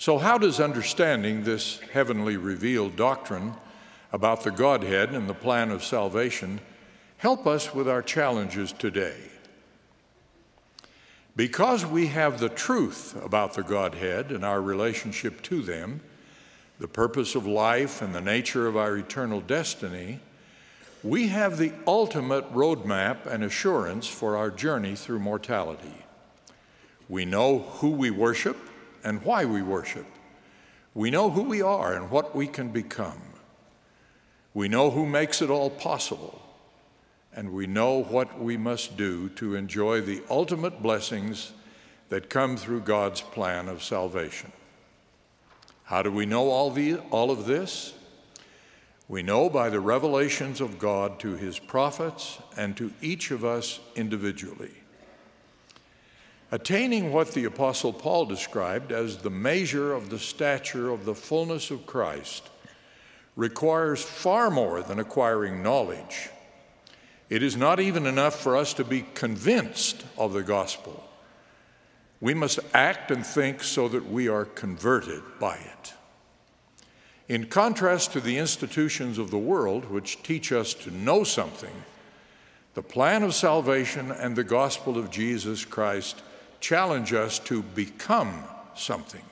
So, how does understanding this heavenly revealed doctrine about the Godhead and the plan of salvation help us with our challenges today? Because we have the truth about the Godhead and our relationship to them, the purpose of life and the nature of our eternal destiny, we have the ultimate roadmap and assurance for our journey through mortality. We know who we worship and why we worship. We know who we are and what we can become. We know who makes it all possible. And we know what we must do to enjoy the ultimate blessings that come through God's plan of salvation. How do we know all, the, all of this? We know by the revelations of God to his prophets and to each of us individually. Attaining what the Apostle Paul described as the measure of the stature of the fullness of Christ requires far more than acquiring knowledge. It is not even enough for us to be convinced of the gospel. We must act and think so that we are converted by it. In contrast to the institutions of the world, which teach us to know something, the plan of salvation and the gospel of Jesus Christ challenge us to become something.